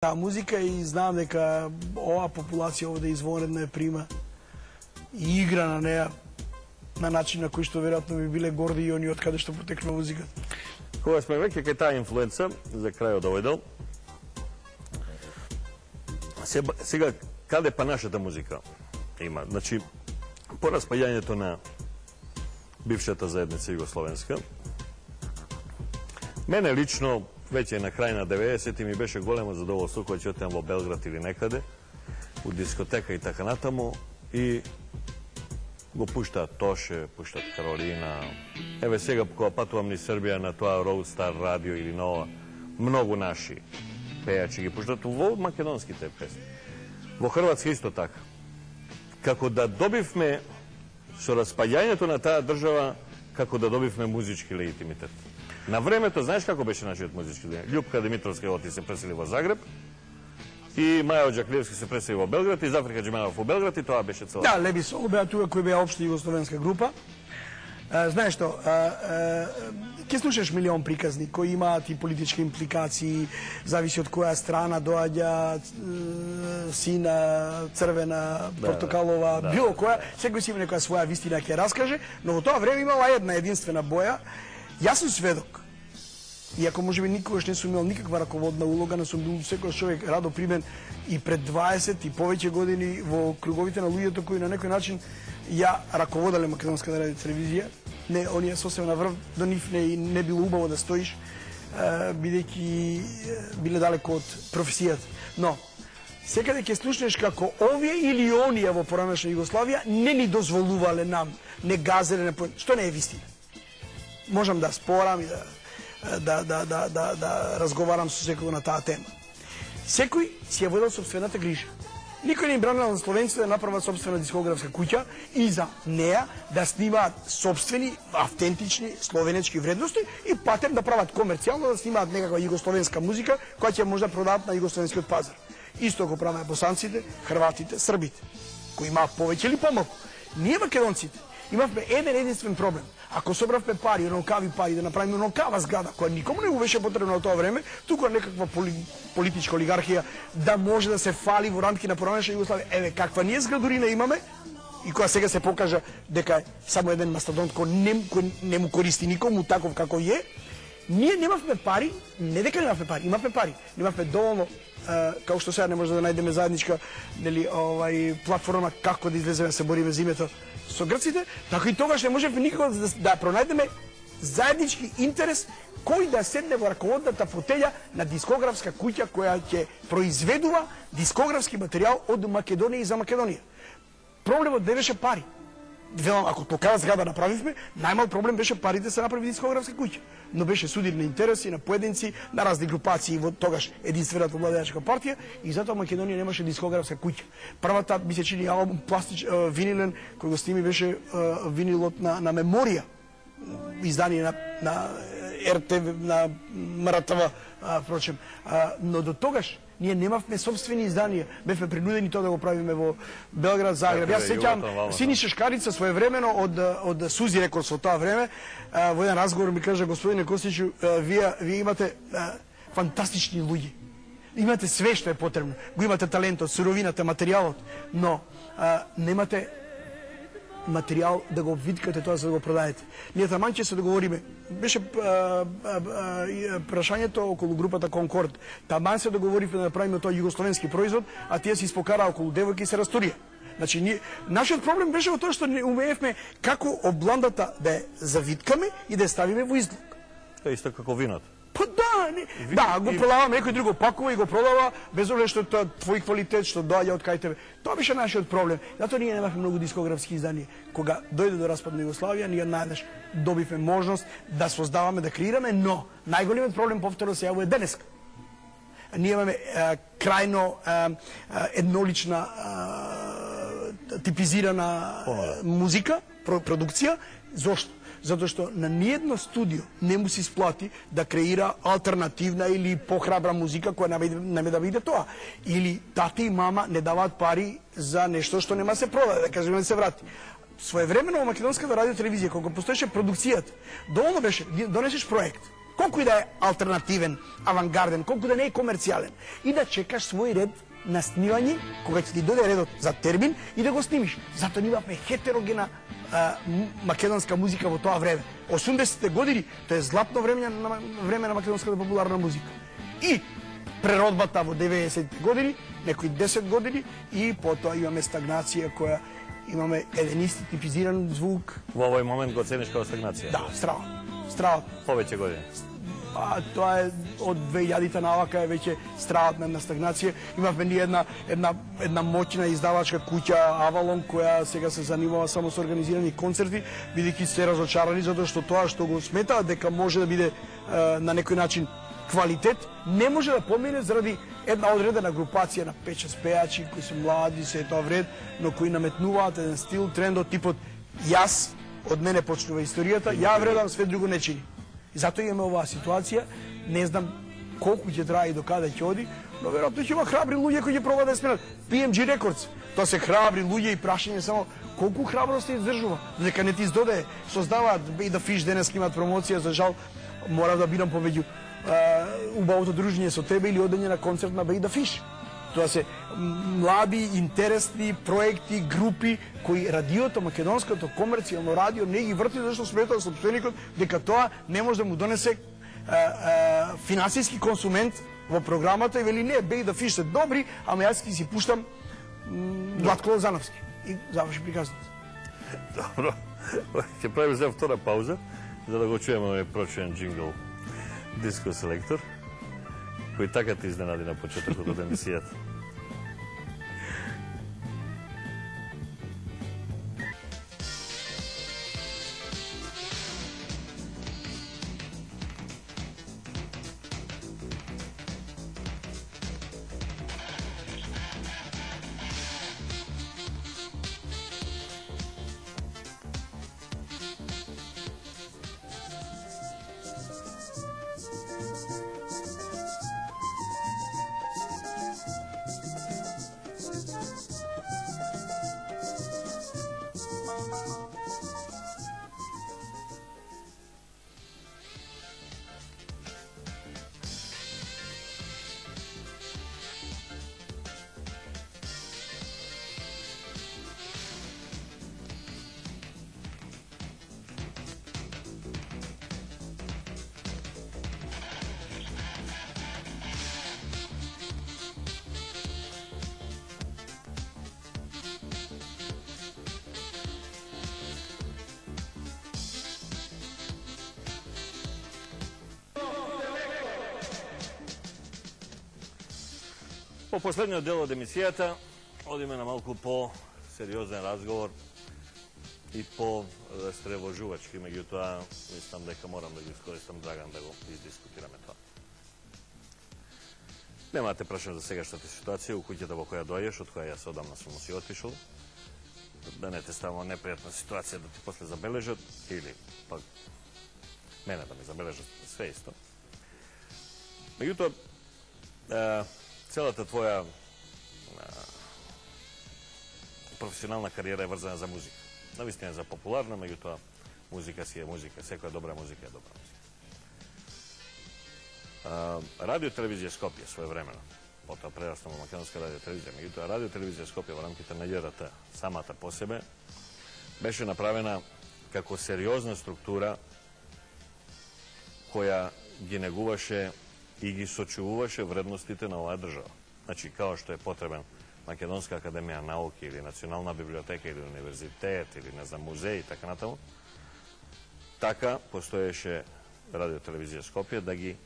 таа музика и знам дека оваа популација овде извонредно е прима и игра на неа на начин на кој што веројатно би биле горди и они од каде што потекнува музиката. Кога сме веќе кај таа инфлуенца, за крајот да овој дел, сега, каде па нашата музика има? Значи, по распаѓањето на бившата заедница Југословенска, мене лично, веќе на крај на 90 ми беше големо задоволство кога ќе отидам во Белград или некаде, у дискотека и така натаму, и го пуштаат Тоше, пуштаат Каролина. Еве сега кога патувам ни Србија на тоа Roadstar радио или нова, многу наши пејачи ги пуштаат во македонските песни. Во Хрватска исто така. Како да добивме со распаѓањето на таа држава, како да добивме музички легитимитет. На времето, знаеш како беше нашиот музички легитимитет? Љупка Димитровска оти се пресели во Загреб, и Мајо Джаклиевски се пресели во Белград и Зафрика Джеманов во Белград и тоа беше цело. Да, Леби Сол беа тука кои беа општа југословенска група. А, знаеш што, а, а, ќе слушаш милион приказни кои имаат и политички импликации, зависи од која страна доаѓа сина, црвена, да, портокалова, да, било која, секој си има некоја своја вистина ќе раскаже, но во тоа време имала една единствена боја. Јас сум сведок Иако може би никогаш не сум имал никаква раководна улога, не сум бил секој човек радо примен и пред 20 и повеќе години во круговите на луѓето кои на некој начин ја раководале македонска радио телевизија. Не, оние сосема на врв до нив не, не било убаво да стоиш, бидејќи биле далеко од професијата. Но, секаде ќе слушнеш како овие или оние во поранешна Југославија не ни дозволувале нам, не газеле, не... што не е вистина. Можам да спорам и да да, да, да, да, да разговарам со секој на таа тема. Секој си ја водел собствената грижа. Никој не им бранил на словенците да направат собствена дискографска куќа и за неа да снимаат собствени, автентични словенечки вредности и патем да прават комерцијално да снимаат некаква југословенска музика која ќе може да продават на југословенскиот пазар. Исто го прават босанците, хрватите, србите, кои имаат повеќе или помалку. Ние македонците имавме еден единствен проблем. Ако собравме пари, рокави пари да направиме рокава зграда која никому не го беше потребна во тоа време, туку некаква поли, политичка олигархија да може да се фали во рамки на поранешна Југославија. Еве каква ние зградурина имаме и која сега се покажа дека е само еден мастодонт кој не, кој не му користи никому таков како е, ние немавме пари, не дека немавме пари, имавме пари, немавме доволно како што сега не може да најдеме заедничка нели овај платформа како да излеземе да се бориме за името со грците, така и тогаш не можеме никако да, да, да пронајдеме заеднички интерес кој да седне во раководната фотеља на дискографска куќа која ќе произведува дискографски материјал од Македонија и за Македонија. Проблемот не беше пари велам, ако толкава зграда направивме, најмал проблем беше парите се направи дискографска куќа. Но беше судир на интереси, на поединци, на разни групации во тогаш единствената владеачка партија и затоа Македонија немаше дискографска куќа. Првата би се чини албум пластич винилен кој го сними беше винилот на на меморија издание на на РТВ на МРТВ впрочем. Но до тогаш Ние немавме собствени изданија. Бевме принудени тоа да го правиме во Белград, Загреб. Јас сеќам Сини Шешкарица своевремено од од Сузи Рекордс во тоа време во еден разговор ми кажа господине Костичу, вие вие имате фантастични луѓе. Имате све што е потребно. Го имате талентот, суровината, материјалот, но а, немате материјал да го видкате тоа за да го продаете. Ние таман ќе се договориме. Беше прашањето околу групата Конкорд. Таман се договоривме да направиме тоа југословенски производ, а тие се испокара околу девојки и се растурија. Значи, ние, нашиот проблем беше во тоа што не умеевме како обландата да ја завиткаме и да ја ставиме во излог. Тоа исто како виното. Па да, не, Ви, да, го продава некој друго пакува и го продава без обзир што тоа твој квалитет што доаѓа од кај тебе. Тоа беше нашиот проблем. Затоа ние немавме многу дискографски изданија. Кога дојде до распад на Југославија, ние најдеш добивме можност да создаваме, да креираме, но најголемиот проблем повторно се јавува денеска. Ние имаме крајно еднолична типизирана музика, продукција. Зошто? затоа што на ниедно студио не му се исплати да креира алтернативна или похрабра музика која нема да биде тоа. Или тата и мама не даваат пари за нешто што нема се продаде, да кажеме да се врати. Своевремено во македонската радио телевизија кога постоеше продукцијата, доволно беше донесеш проект колку и да е алтернативен, авангарден, колку да не е комерцијален, и да чекаш свој ред на снимање, кога ќе ти дојде редот за термин и да го снимиш. Затоа имавме хетерогена а, македонска музика во тоа време. 80-те години, тоа е златно време на, време на македонската популарна музика. И преродбата во 90-те години, некои 10 години и потоа имаме стагнација која имаме еден исти типизиран звук. Во овој момент го цениш како стагнација? Да, страва. Страва. Повеќе години. А, тоа е од 2000-та навака е веќе страват на една стагнација. Имавме ние една, една, една моќна издавачка куќа Авалон, која сега се занимава само со организирани концерти, бидејќи се разочарани затоа што тоа што го сметаат дека може да биде е, на некој начин квалитет, не може да помине заради една одредена групација на 5-6 пејачи кои се млади, се е тоа вред, но кои наметнуваат еден стил, тренд од типот јас, од мене почнува историјата, ја вредам, све друго не чини. И затоа имаме оваа ситуација, не знам колку ќе трае и до каде ќе оди, но веројатно ќе има храбри луѓе кои ќе пробаат да сменат. PMG Records, тоа се храбри луѓе и прашање само колку храброст издржува, дека не ти издоде, создаваат и да фиш денес имаат промоција, за жал морав да бидам помеѓу убавото дружење со тебе или одење на концерт на Бейда Фиш. Тоа се млади, интересни проекти, групи кои радиото, македонското комерцијално радио не ги врти зашто смета да собственикот дека тоа не може да му донесе а, а, финансиски консумент во програмата и вели не, беј да фиште добри, ама јас ќе си пуштам Владко Лозановски. И заврши приказната. Добро. Ќе правиме за втора пауза, за да го чуеме овој прочен джингл диско селектор, кој така те изненади на почетокот од емисијата. По последниот дел од емисијата, одиме на малку по сериозен разговор и по стревожувачки, меѓутоа мислам дека морам да го искористам Драган да го издискутираме тоа. Немате прашање за сегашната ситуација у куќата во која дојдеш, од која јас одамна сум си отишол. Да не те ставам непријатна ситуација да ти после забележат или пак мене да ме забележат све исто. Меѓутоа, целата твоја професионална кариера е врзана за музика. Навистина за популарна, меѓутоа музика си е музика, секоја добра музика е добра музика. радио телевизија Скопје своевремено, потоа прерасна во Македонска радио телевизија, меѓутоа радио телевизија Скопје во рамките на ЈРТ самата по себе беше направена како сериозна структура која ги негуваше и ги сочувуваше вредностите на оваа држава. Значи, као што е потребен Македонска академија науки или Национална библиотека или универзитет или не знам музеј и така натаму, така постоеше радиотелевизија Скопје да ги